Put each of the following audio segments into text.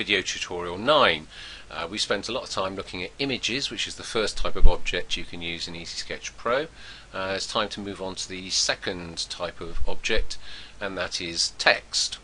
video tutorial 9. Uh, we spent a lot of time looking at images, which is the first type of object you can use in Easy Sketch Pro. Uh, it's time to move on to the second type of object, and that is text.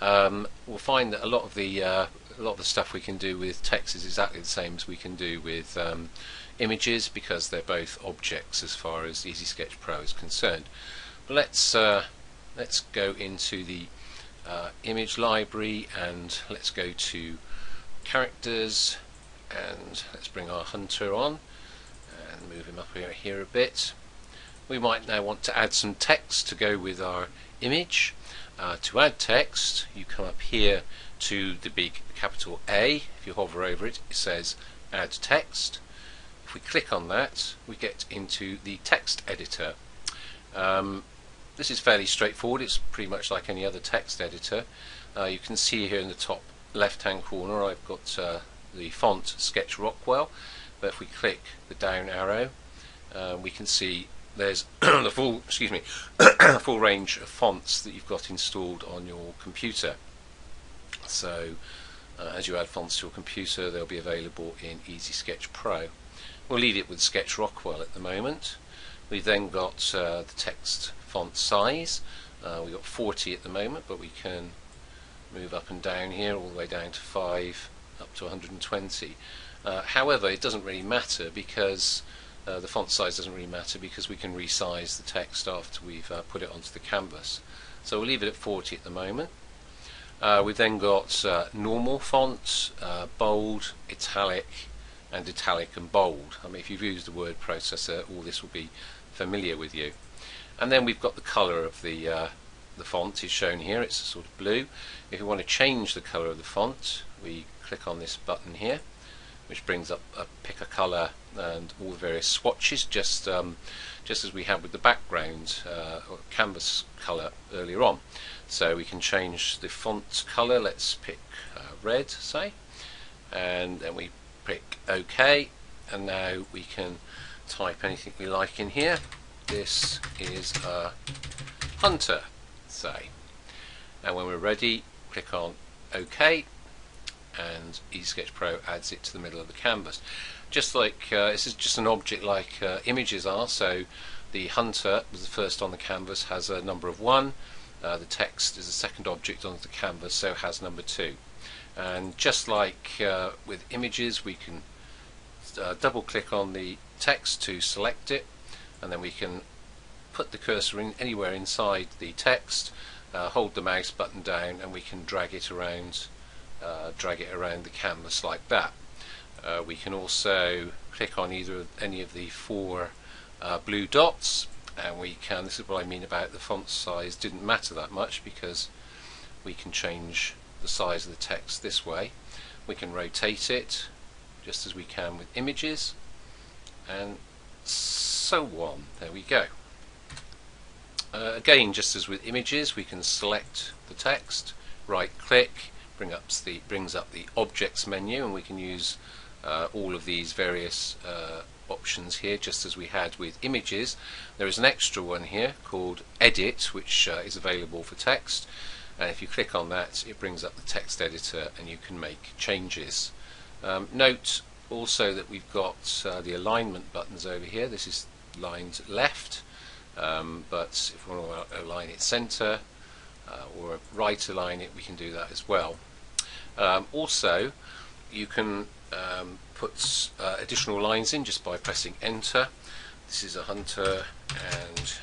Um, we'll find that a lot of the uh, a lot of the stuff we can do with text is exactly the same as we can do with um, images because they're both objects as far as Easy Sketch Pro is concerned. But let's uh, let's go into the uh, image library and let's go to characters and let's bring our hunter on and move him up here, here a bit. We might now want to add some text to go with our image. Uh, to add text you come up here to the big capital A. If you hover over it it says add text. If we click on that we get into the text editor. Um, this is fairly straightforward, it's pretty much like any other text editor. Uh, you can see here in the top left hand corner I've got uh, the font Sketch Rockwell, but if we click the down arrow uh, we can see there's the full excuse me full range of fonts that you've got installed on your computer. So uh, as you add fonts to your computer they'll be available in Easy Sketch Pro. We'll leave it with Sketch Rockwell at the moment. We've then got uh, the text font size. Uh, we've got 40 at the moment, but we can move up and down here, all the way down to 5, up to 120. Uh, however, it doesn't really matter because uh, the font size doesn't really matter because we can resize the text after we've uh, put it onto the canvas. So we'll leave it at 40 at the moment. Uh, we've then got uh, normal fonts, bold, italic, and italic and bold. I mean, if you've used the word processor, all this will be familiar with you. And then we've got the colour of the uh, the font is shown here. It's a sort of blue. If you want to change the colour of the font, we click on this button here, which brings up a pick a colour and all the various swatches, just um, just as we had with the background uh, canvas colour earlier on. So we can change the font colour. Let's pick uh, red, say, and then we pick OK, and now we can type anything we like in here this is a hunter, say. And when we're ready, click on OK and EasySketch Pro adds it to the middle of the canvas. Just like, uh, this is just an object like uh, images are, so the hunter was the first on the canvas, has a number of 1, uh, the text is the second object on the canvas, so has number 2. And just like uh, with images, we can uh, double click on the text to select it and then we can put the cursor in anywhere inside the text uh, hold the mouse button down and we can drag it around uh, drag it around the canvas like that. Uh, we can also click on either any of the four uh, blue dots and we can this is what I mean about the font size didn't matter that much because we can change the size of the text this way. We can rotate it just as we can with images and so on. There we go. Uh, again, just as with images, we can select the text, right click, bring up the, brings up the objects menu and we can use uh, all of these various uh, options here just as we had with images. There is an extra one here called edit which uh, is available for text and if you click on that it brings up the text editor and you can make changes. Um, note also that we've got uh, the alignment buttons over here. This is lined left, um, but if we want to align it center uh, or right align it, we can do that as well. Um, also, you can um, put uh, additional lines in just by pressing enter. This is a hunter and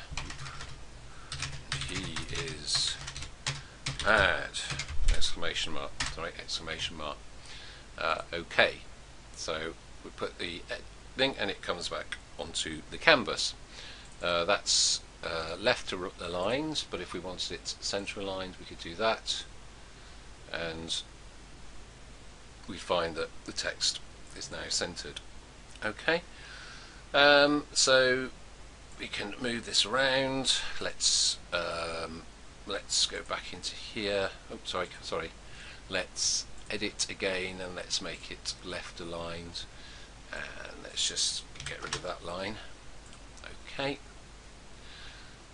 he is mad exclamation mark sorry exclamation mark uh, okay so we put the thing and it comes back onto the canvas. Uh, that's uh, left to the lines, but if we wanted it center aligned, we could do that, and we find that the text is now centered. Okay, um, so we can move this around. Let's um, let's go back into here. Oh, sorry, sorry. Let's edit again, and let's make it left aligned, and let's just get rid of that line. Okay.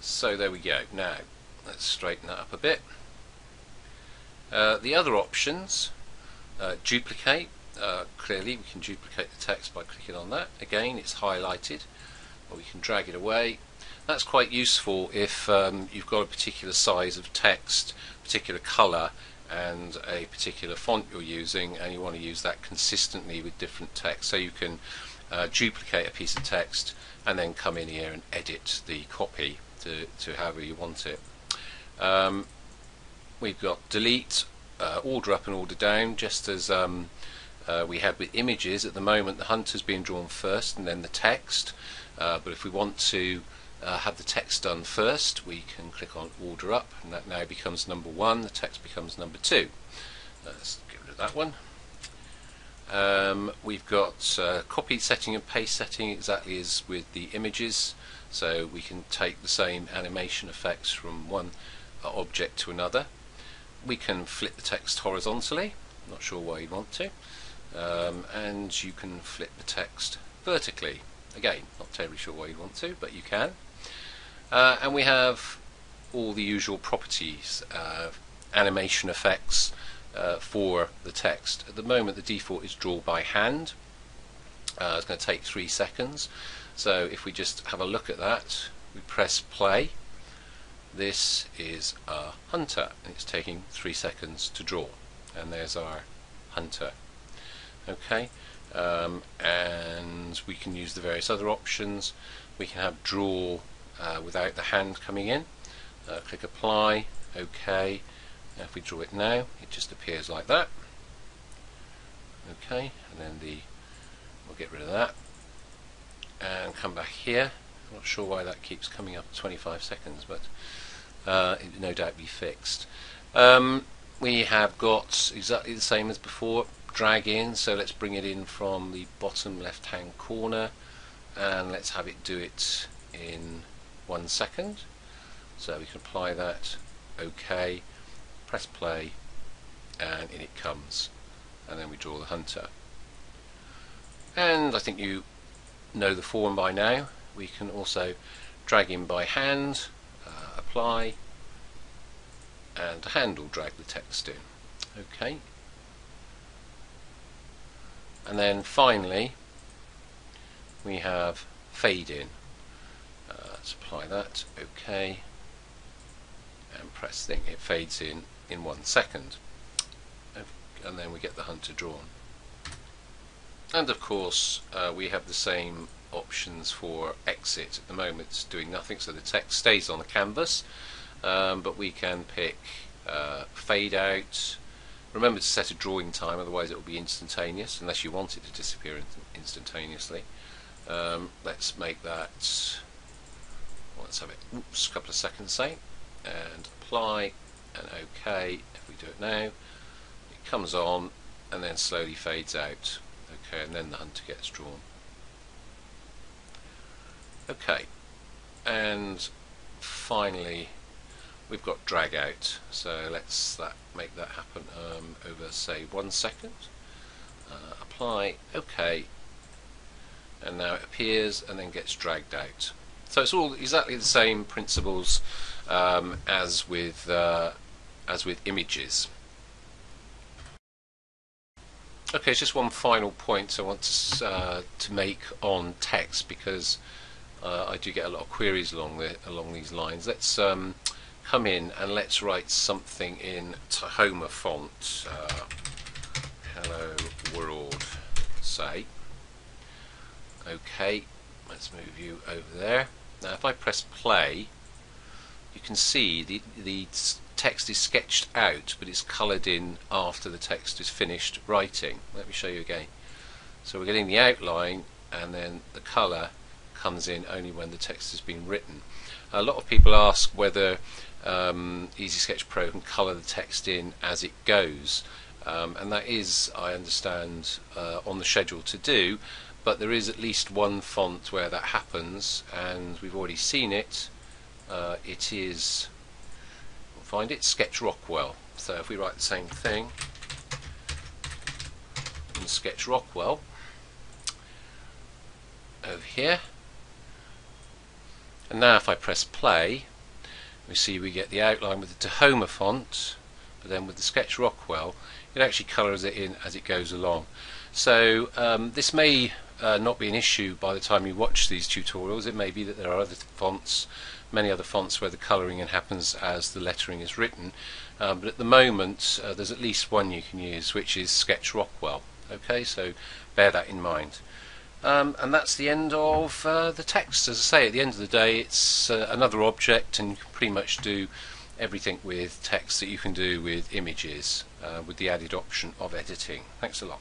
So there we go. Now, let's straighten that up a bit. Uh, the other options Uh, duplicate, uh, clearly we can duplicate the text by clicking on that. Again, it's highlighted, or we can drag it away. That's quite useful if um, you've got a particular size of text, particular colour, and a particular font you're using, and you want to use that consistently with different text. So you can uh, duplicate a piece of text and then come in here and edit the copy to, to however you want it. Um, we've got delete, uh, order up and order down, just as um, uh, we had with images. At the moment, the hunter's being drawn first and then the text. Uh, but if we want to uh, have the text done first, we can click on order up, and that now becomes number one. The text becomes number two. Let's get rid of that one. Um, we've got uh, copy setting and paste setting exactly as with the images so we can take the same animation effects from one uh, object to another we can flip the text horizontally not sure why you'd want to um, and you can flip the text vertically again not terribly sure why you'd want to but you can uh, and we have all the usual properties uh, animation effects uh, for the text. At the moment the default is draw by hand. Uh, it's going to take three seconds. So if we just have a look at that, we press play. This is a hunter and it's taking three seconds to draw. And there's our hunter. Okay, um, and we can use the various other options. We can have draw uh, without the hand coming in. Uh, click apply, OK, now if we draw it now, it just appears like that. Okay, and then the we'll get rid of that and come back here. I'm not sure why that keeps coming up 25 seconds, but uh, it no doubt be fixed. Um, we have got exactly the same as before, drag in, so let's bring it in from the bottom left hand corner and let's have it do it in one second. So we can apply that, OK, press play and in it comes. And then we draw the hunter. And I think you know the form by now. We can also drag in by hand uh, apply and hand will drag the text in. Okay and then finally we have fade in apply that okay and press thing it fades in in one second. And then we get the hunter drawn. And of course uh, we have the same options for exit at the moment it's doing nothing. So the text stays on the canvas. Um, but we can pick uh, fade out. Remember to set a drawing time otherwise it will be instantaneous unless you want it to disappear instantaneously. Um, let's make that let's have it. Oops, a couple of seconds say. And apply and OK. If we do it now it comes on and then slowly fades out. Okay and then the hunter gets drawn. Okay and finally we've got drag out. So let's that make that happen um, over say one second. Uh, apply OK. And now it appears and then gets dragged out so it's all exactly the same principles um, as with uh, as with images. Okay, just one final point I want to, uh, to make on text because uh, I do get a lot of queries along the, along these lines. Let's um, come in and let's write something in Tahoma font. Uh, hello world, say. Okay, let's move you over there. Now if I press play, you can see the, the text is sketched out but it's coloured in after the text is finished writing. Let me show you again. So we're getting the outline and then the colour comes in only when the text has been written. A lot of people ask whether um, Easy Sketch Pro can colour the text in as it goes um, and that is, I understand, uh, on the schedule to do but there is at least one font where that happens and we've already seen it. Uh, it is we'll find it sketch Rockwell. So if we write the same thing in sketch Rockwell over here. And now if I press play we see we get the outline with the Tahoma font but then with the sketch Rockwell it actually colours it in as it goes along. So um, this may uh, not be an issue by the time you watch these tutorials. It may be that there are other fonts, many other fonts where the colouring happens as the lettering is written. Um, but at the moment, uh, there's at least one you can use, which is Sketch Rockwell. Okay, so bear that in mind. Um, and that's the end of uh, the text. As I say, at the end of the day, it's uh, another object, and you can pretty much do everything with text that you can do with images, uh, with the added option of editing. Thanks a lot.